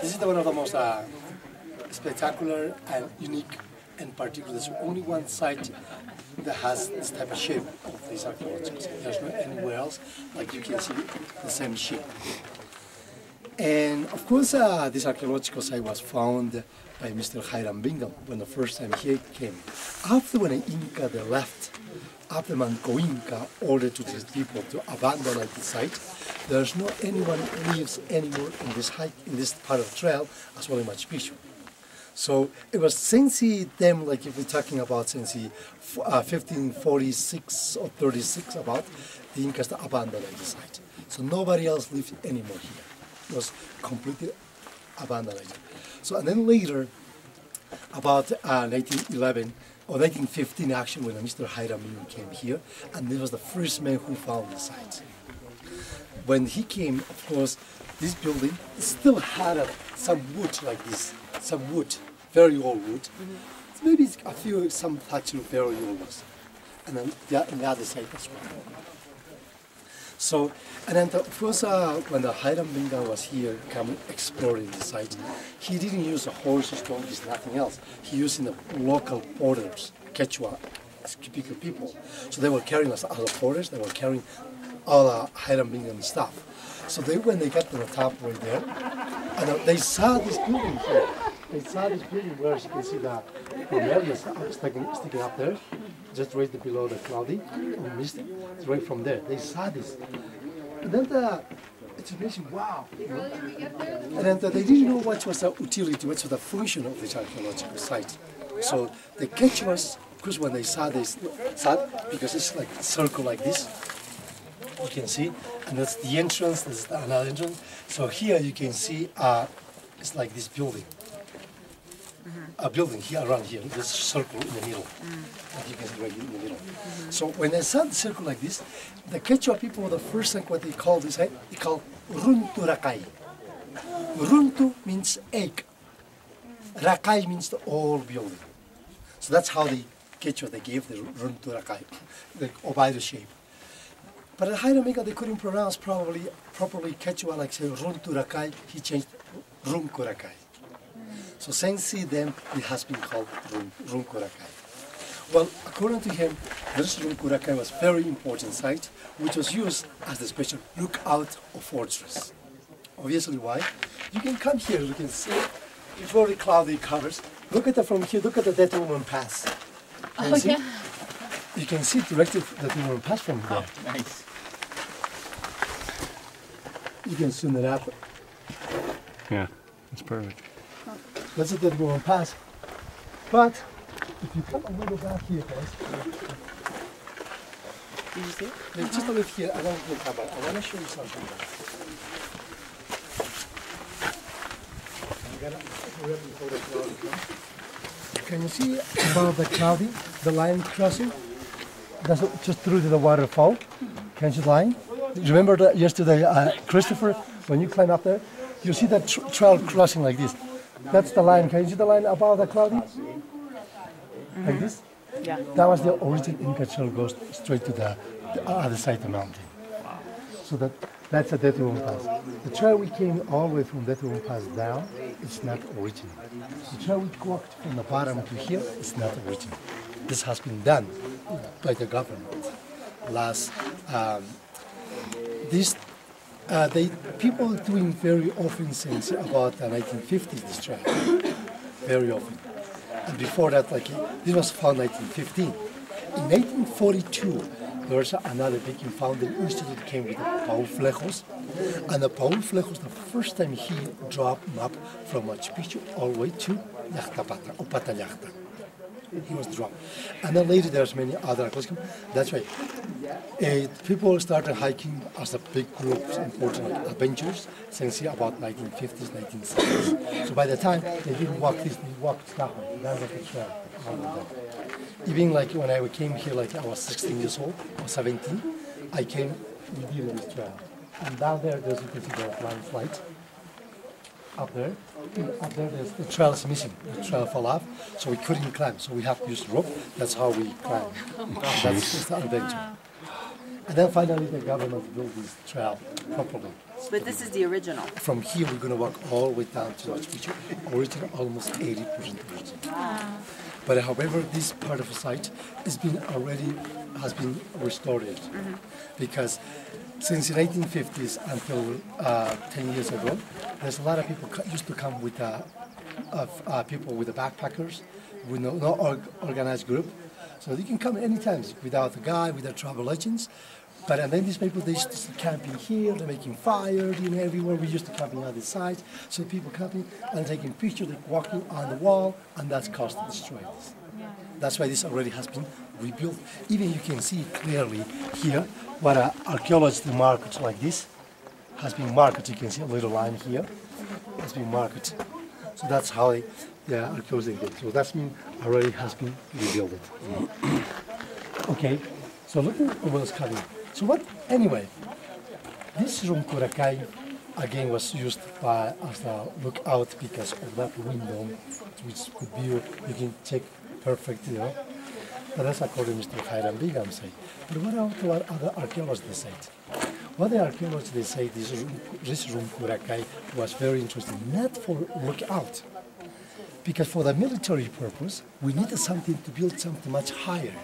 This is the one of the most uh, spectacular and unique and particular. There's only one site that has this type of shape of these archaeological sites. There's anywhere else like you can see the same shape. And of course, uh, this archaeological site was found by Mr. Hiram Bingham when the first time he came. After when the Inca they left, after Manco Inca ordered to these people to abandon like, the site, there's no anyone lives anymore in this hike, in this part of the trail as well in Machu Picchu. So it was since he, them, like if we're talking about since he, uh, 1546 or 36 about, the Incas abandoned the site. So nobody else lived anymore here. It was completely abandoned. So and then later, about uh, 1911 or 1915 actually, when Mr. Hiram came here, and he was the first man who found the site. When he came, of course, this building still had a, some wood like this, some wood, very old wood. Mm -hmm. Maybe a few, some thatcher very old ones. And then the, the other side as well. So, and then the, first uh, when the Hiram Bingham was here, come exploring the site, he didn't use horses, donkeys, nothing else. He used the local porters, Quechua speaking people. So they were carrying us other porters, they were carrying all the Hiram Bingham stuff. So they, when they got to the top right there, and they saw this building here. They saw this building where you can see the Romelius sticking, sticking up there just right below the cloudy or misty. It's right from there. They saw this. And then the, it's amazing, wow. And then the, they didn't know what was the utility, what was the function of this archaeological site. So the catch was, because when they saw this, saw, because it's like a circle like this, you can see, and that's the entrance, this is another entrance. So here you can see, uh, it's like this building a building here around here, this circle in the middle. Mm. you can see right in the middle. Mm -hmm. So when I saw the circle like this, the Quechua people, were the first thing what they called this, eh, they called runtu rakai. Runtu means egg. Rakai means the old building. So that's how the Quechua, they gave the runtu rakai, the ovoid shape. But at Hiram they couldn't pronounce probably properly Quechua like say runtu rakai, he changed runku rakai. So since then, it has been called Rum, Well, according to him, this Rum was a very important site, which was used as the special lookout of fortress. Obviously, why? You can come here, you can see before the cloudy covers. Look at it from here, look at the Dead Woman Pass. Oh, can oh, you see? Yeah. You can see directly the Dead Woman Pass from there. Oh, nice. You can zoom it up. Yeah, that's perfect. That's a difficult one pass. But if you come a little back here, guys. Did you see it? Yeah, just a little here. I want to look about. I want to show you something. Can you see above the cloudy, the line crossing? That's just through to the waterfall. Can you see the line? Remember that yesterday, uh, Christopher, when you climb up there, you see that tr trail crossing like this. That's the line. Can you see the line above the cloudy? Mm -hmm. Like this? Yeah. That was the origin Inca trail goes straight to the, the, other side of the mountain. So that that's the Dead Woman Pass. The trail we came all the way from Dead Woman Pass down, it's not original. The trail we walked from the bottom to here, it's not original. This has been done by the government. Last, um, this uh, they people doing very often since about the 1950s this trial, very often. And before that, like this was found 1915. In 1942, there was another big founding institute came with Paul Fejos, and the Paul Fejos, the first time he dropped map from Machu Picchu all the way to Llactapata, or he was dropped. And then later there's many other That's why uh, people started hiking as a big group, important adventures since about 1950s, 1960s. So by the time they didn't walk this, they walked that way. That was the trail. Even like when I came here, like I was 16 years old or 17, I came, we did this trail. And down there, there's you can see blind flight up there. Up there, the trail is missing. The trail fell off, so we couldn't climb. So we have to use rope. That's how we climb. That's the adventure. And then finally the government built this trail properly. But this is the original. From here we're going to walk all the way down to Machu Picchu, original, almost 80% original. But however, this part of the site has been already has been restored mm-hmm. because since the 1950s until uh, 10 years ago, there's a lot of people used to come with uh, of uh, people with the backpackers, with no, no org- organized group. So you can come anytime without a guide, without travel agents. But and then these people they used to camping here, they're making fire, you know, everywhere. We used to camping on the side. So people camping and taking pictures, like walking on the wall, and that's caused to destroy. That's why this already has been rebuilt. Even you can see clearly here what uh, archaeologists marked like this has been marked. You can see a little line here has been marked. So that's how they, the archaeologists did. So that's been already has been rebuilt. okay, so looking over this coming. So what? Anyway, this Runkurakay again was used by as a lookout because of that window, which could be you can check perfect, you know. But that's according to Mr. Hiram Bingham say. But what about what other archaeologists they? What the archaeologists they say this room, this room Kurakai was very interesting, not for lookout, because for the military purpose we needed something to build something much higher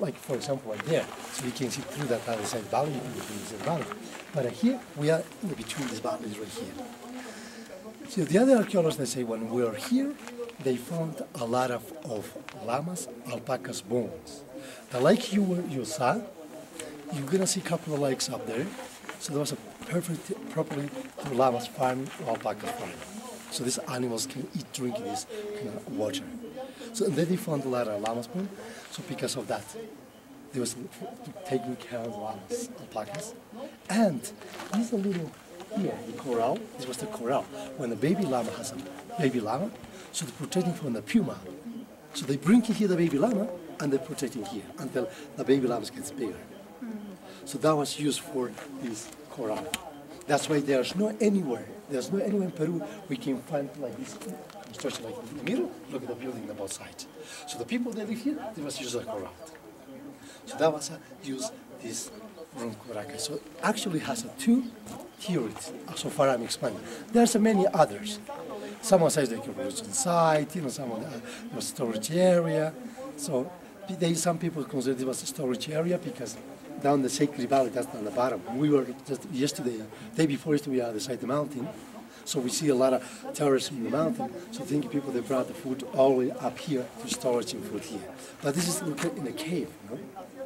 like for example right there. So you can see through that other side valley this valley. But here we are in between these valleys right here. So the other archaeologists they say when we are here, they found a lot of, of llamas, alpacas bones. The lake you you saw, you're gonna see a couple of lakes up there. So there was a perfect properly to llamas farm, alpacas farm. So these animals can eat, drink this kind of water. So then they found a lot of llamas bone. So because of that, they was taking care of llamas, alpacas. And this a little here, the corral, this was the corral. When the baby llama has a baby llama, so they're protecting from the puma. So they bring here the baby llama and they're protecting here until the baby llama gets bigger. So that was used for this corral. That's why there's no anywhere, there's no anywhere in Peru we can find like this structure like in the middle, look at the building on both sides. So the people that live here, they must use a corral. So that was uh, use this room Kuraka. So actually has a two so far I'm explaining. There's many others. Someone says they can religion site, you know, someone uh, storage area. So they, some people consider it was a storage area because down the Sacred Valley, that's on the bottom. We were just yesterday, day before yesterday, we are beside the mountain. So we see a lot of terrace in the mountain. So thinking people they brought the food all the way up here to storage in food here. But this is in a cave, you know?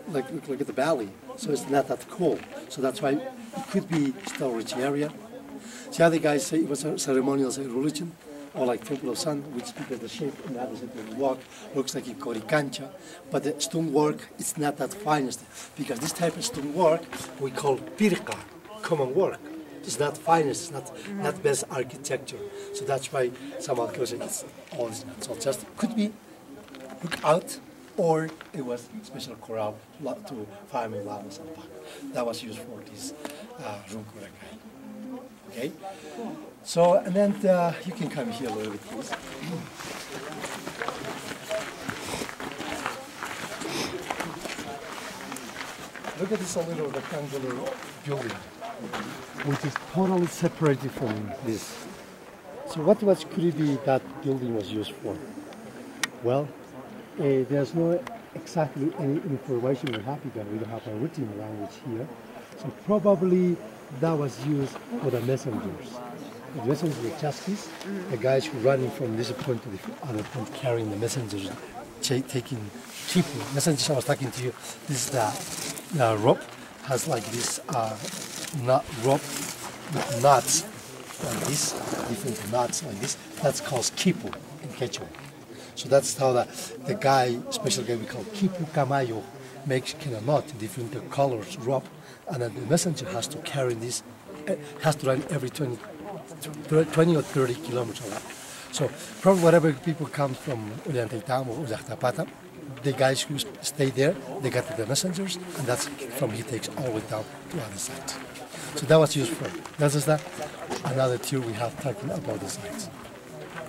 Like look, at the valley. So it's not that cold. So that's why it could be storage area. The other guys say it was a ceremonial say, religion, or like Temple of Sun, which because the shape and the other side of the walk looks like in coricancha. But the stonework is not that finest because this type of stonework we call pirca, common work. It's not finest, it's not, not best architecture. So that's why some archaeologists it's all. So just could be look out or it was special corral to farming llamas and. That was used for this uh, Runkurakay. Okay? So, and then uh, you can come here a little bit, please. Look at this a little rectangular building, which is totally separated from this. So what was could it be that building was used for? Well, uh, there's no exactly any information we have because we don't have a written language here. So probably that was used for the messengers. The messengers were justice, the guys who running from this point to the other point carrying the messengers, taking people. Messengers, I was talking to you. This is the, the rope has like this uh, knot rope with knots like this, different knots like this. That's called kipu in Quechua. So that's how the, the guy, special guy we call Kipu Camayo, makes kind of knot, different colors, rope, and then the messenger has to carry this, eh, has to run every 20, 20 or 30 kilometers. away. So probably whatever people come from Ollantaytam or Ullantapata, the guys who stay there, they got the messengers, and that's from he takes all the way down to the other side. So that was useful. That's just that another theory we have talking about the sites.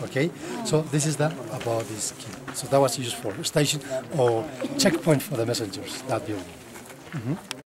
Okay, so this is the about this key. So that was used for station or checkpoint for the messengers. That building. Mhm.